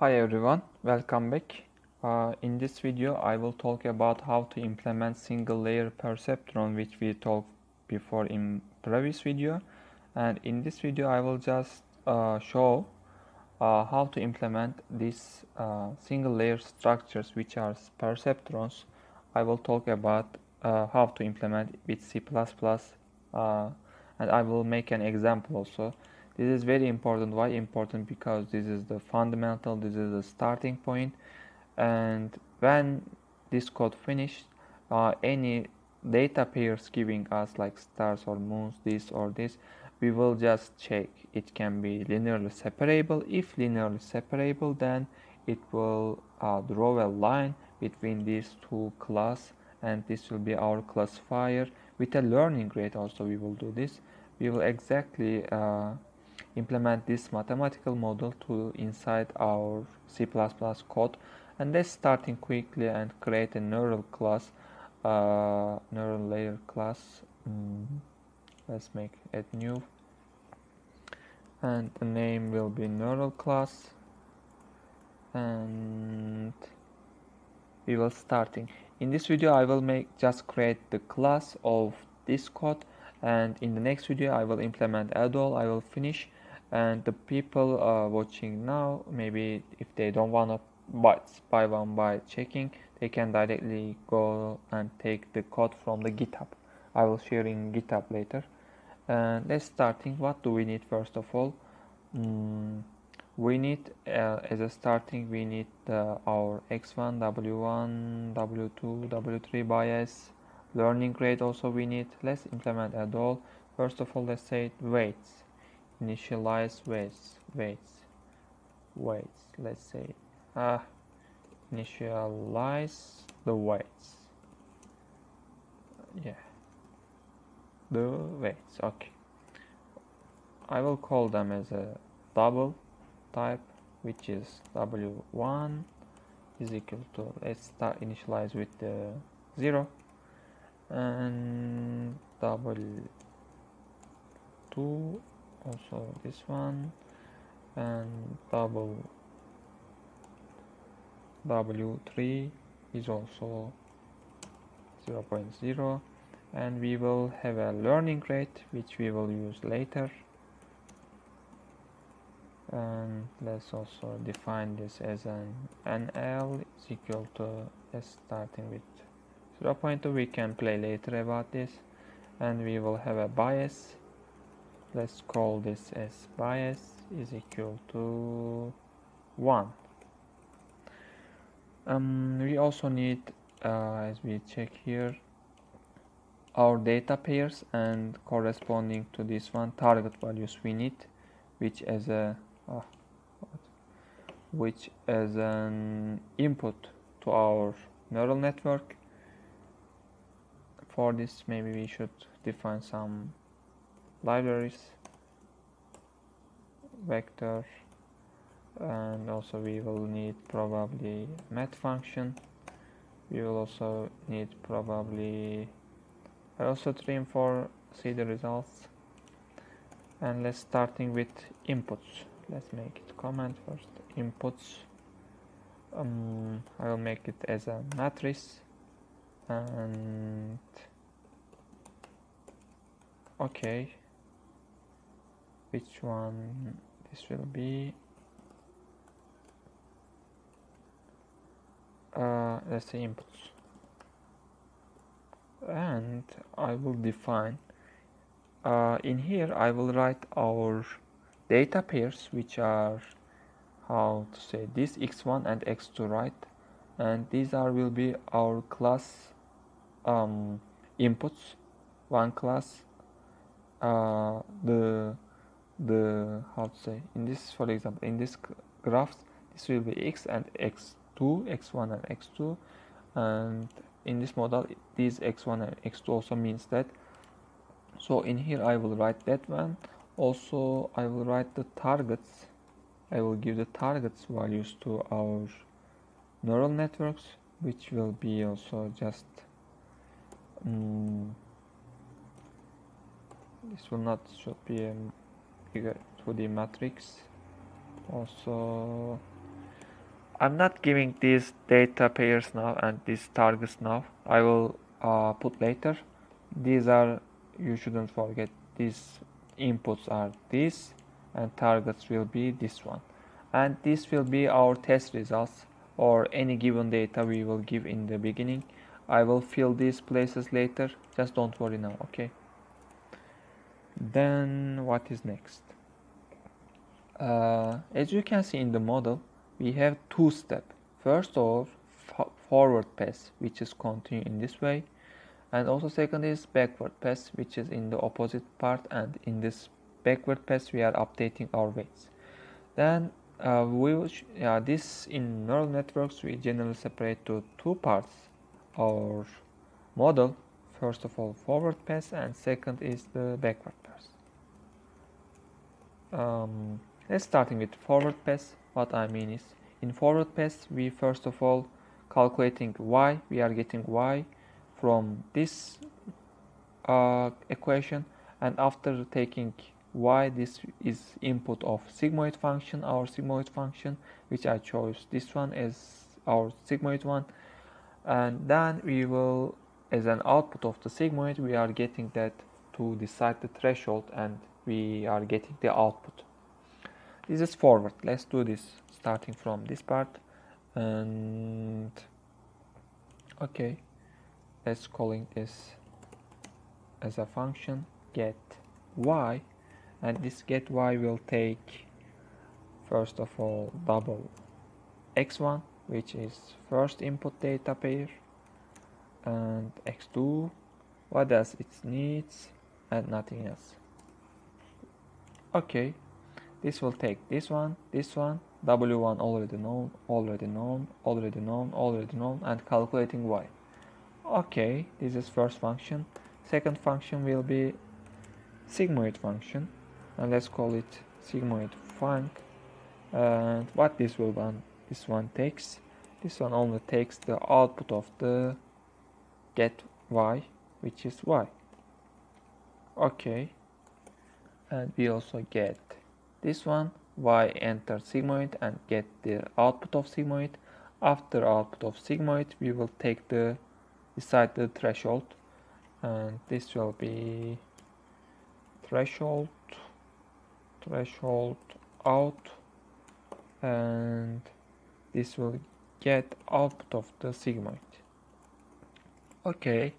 Hi everyone, welcome back. Uh, in this video I will talk about how to implement single layer perceptron which we talked before in previous video and in this video I will just uh, show uh, how to implement these uh, single layer structures which are perceptrons. I will talk about uh, how to implement with C++ uh, and I will make an example also this is very important. Why important? Because this is the fundamental this is the starting point. and when this code finished uh, any data pairs giving us like stars or moons this or this we will just check. It can be linearly separable. If linearly separable then it will uh, draw a line between these two class and this will be our classifier with a learning rate also. We will do this. We will exactly uh, implement this mathematical model to inside our C++ code and then starting quickly and create a neural class uh, neural layer class. Mm, let's make it new. And the name will be neural class. And we will starting in this video I will make just create the class of this code. And in the next video I will implement add all I will finish and the people are watching now maybe if they don't want to buy, one by checking they can directly go and take the code from the github. I will share in github later. And let's starting what do we need first of all? Mm, we need uh, as a starting we need uh, our x1 w1 w2 w3 bias learning rate also we need. Let's implement at all. First of all let's say weights initialize weights weights weights let's say uh, initialize the weights yeah. The weights okay. I will call them as a double type which is w1 is equal to let's start initialize with the 0 and w2 also this one. And double w3 is also 0 0.0 and we will have a learning rate which we will use later. And let's also define this as an nl is equal to s starting with 0 0.2 we can play later about this. And we will have a bias let's call this as bias is equal to 1 um, we also need uh, as we check here our data pairs and corresponding to this one target values we need which as a uh, which as an input to our neural network. For this maybe we should define some libraries vector and also we will need probably math function. We will also need probably iostream for see the results. And let's starting with inputs. Let's make it comment first inputs. Um, I will make it as a matrix and okay which one this will be. Uh, let's say inputs. And I will define. Uh, in here I will write our data pairs which are how to say this x1 and x2 right? And these are will be our class um, inputs. One class uh, the say in this for example in this graphs this will be x and x2 x1 and x2 and in this model these x1 and x2 also means that. So in here I will write that one. Also I will write the targets. I will give the targets values to our neural networks which will be also just um, this will not should be bigger 2D matrix. Also I'm not giving these data pairs now and these targets now. I will uh, put later. These are you shouldn't forget these inputs are this and targets will be this one. And this will be our test results or any given data we will give in the beginning. I will fill these places later. Just don't worry now okay? Then what is next uh, as you can see in the model we have two steps first of forward pass which is continue in this way. And also second is backward pass which is in the opposite part. And in this backward pass we are updating our weights. Then uh, we yeah, this in neural networks we generally separate to two parts our model. First of all forward pass and second is the backward pass. Um, let's starting with forward pass what I mean is in forward pass we first of all calculating y we are getting y from this uh, equation. And after taking y this is input of sigmoid function our sigmoid function which I chose this one as our sigmoid one. And then we will as an output of the sigmoid we are getting that to decide the threshold and we are getting the output this is forward. Let's do this starting from this part. And okay. Let's calling this as a function get y. And this get y will take first of all double x1 which is first input data pair. And x2 what does it needs? And nothing else. Okay this will take this one this one w1 already known already known already known already known and calculating y. Okay this is first function. Second function will be sigmoid function. And let's call it sigmoid func. And what this will one this one takes? This one only takes the output of the get y which is y. Okay. And we also get this one y enter sigmoid and get the output of sigmoid. After output of sigmoid we will take the decide the threshold. And this will be threshold threshold out. And this will get output of the sigmoid. Okay.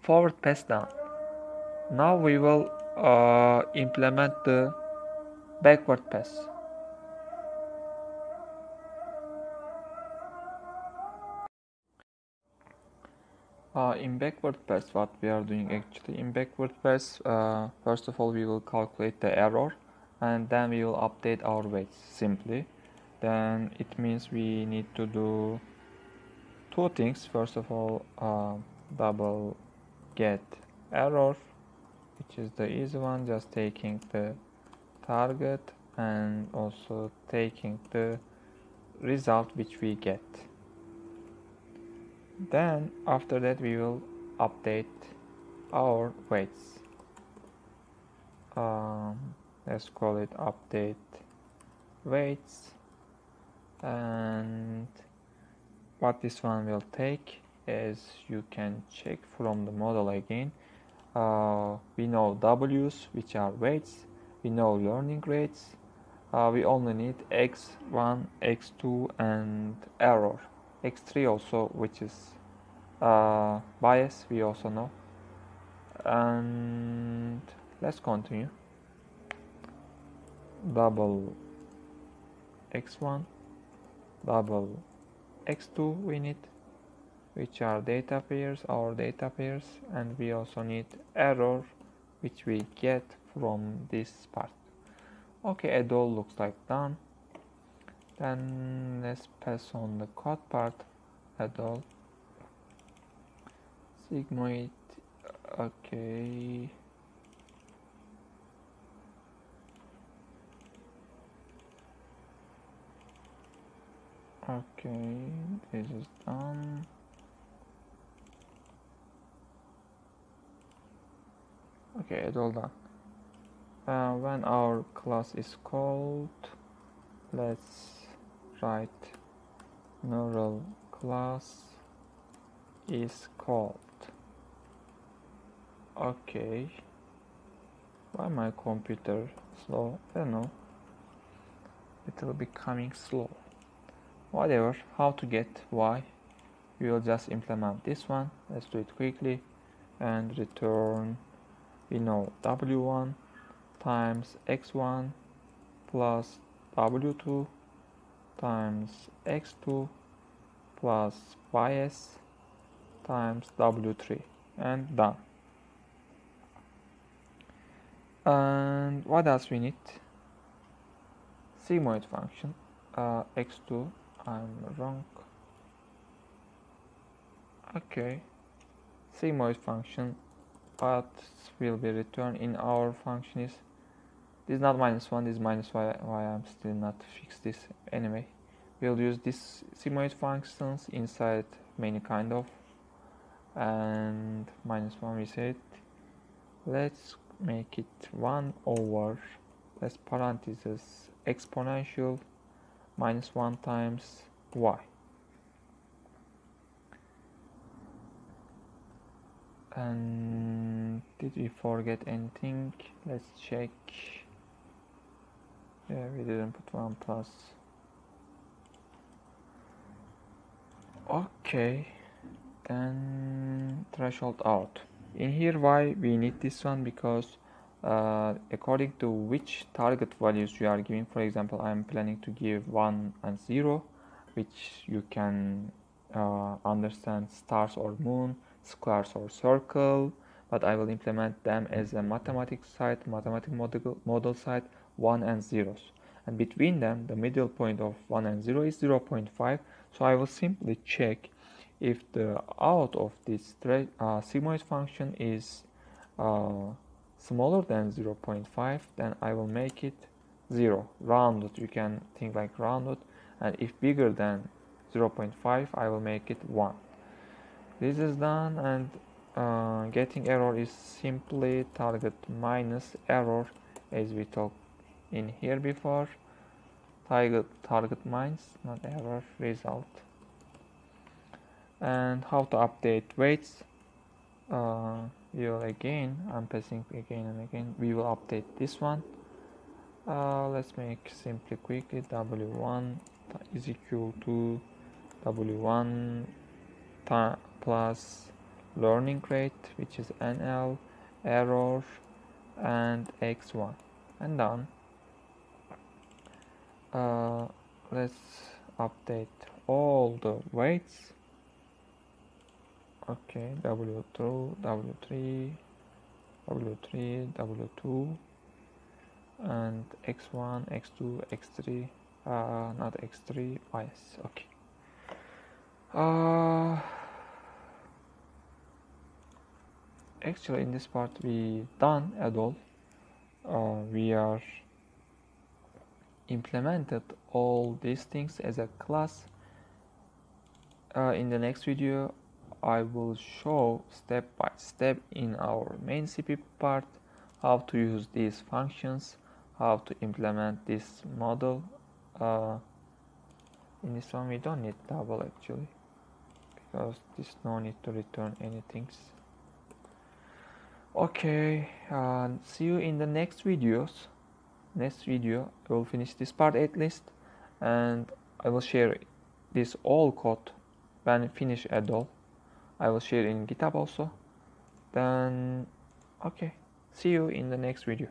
Forward pass down. Now we will uh, implement the backward pass. Uh, in backward pass, what we are doing actually in backward pass, uh, first of all we will calculate the error and then we will update our weights simply. Then it means we need to do two things. First of all, uh, double get error, which is the easy one, just taking the target and also taking the result which we get. Then after that we will update our weights. Um, let's call it update weights. And what this one will take is you can check from the model again. Uh, we know W's which are weights we know learning rates. Uh, we only need x1 x2 and error. X3 also which is uh, bias we also know. And let's continue. Double x1 double x2 we need which are data pairs our data pairs and we also need error which we get from this part. Okay it all looks like done. Then let's pass on the code part at all sigmoid okay. Okay this is done. Okay it's all done uh, when our class is called let's write neural class is called. Okay. Why my computer slow? I don't know. It will be coming slow. Whatever. How to get why we will just implement this one. Let's do it quickly and return. We know w1 times x1 plus w2 times x2 plus ys times w3 and done. And what else we need? Sigmoid function. Uh, x2 I'm wrong. Okay. Sigmoid function what will be returned in our function is this is not minus 1 this is minus y why I'm still not fix this. Anyway we'll use this sigmoid functions inside many kind of and minus 1 we said. Let's make it 1 over let's parentheses exponential minus 1 times y. And did we forget anything? Let's check yeah we didn't put 1 plus. Okay then threshold out. In here why we need this one? Because uh, according to which target values you are giving for example I'm planning to give 1 and 0 which you can uh, understand stars or moon squares or circle but I will implement them as a mathematics site mathematical model, model site 1 and zeros. And between them the middle point of 1 and 0 is 0.5 so I will simply check if the out of this uh, sigmoid function is uh, smaller than 0.5 then I will make it 0 rounded you can think like rounded. And if bigger than 0.5 I will make it 1 this is done and uh, getting error is simply target minus error as we talked in here before. Target target minus not error result. And how to update weights? Uh, we will again I'm passing again and again. We will update this one. Uh, let's make simply quickly w1 is equal to w1 plus learning rate which is nl error and x1 and done uh, let's update all the weights. Okay w2 w3 w3 w2 and x1 x2 x3 uh, not x3 yes okay. Uh, actually in this part we done at all. Uh, we are implemented all these things as a class uh, in the next video I will show step by step in our main CP part how to use these functions, how to implement this model. Uh, in this one we don't need double actually because this no need to return anything. Okay, uh, see you in the next videos. Next video I will finish this part at least and I will share this all code when finish at all. I will share in GitHub also. Then, okay, see you in the next video.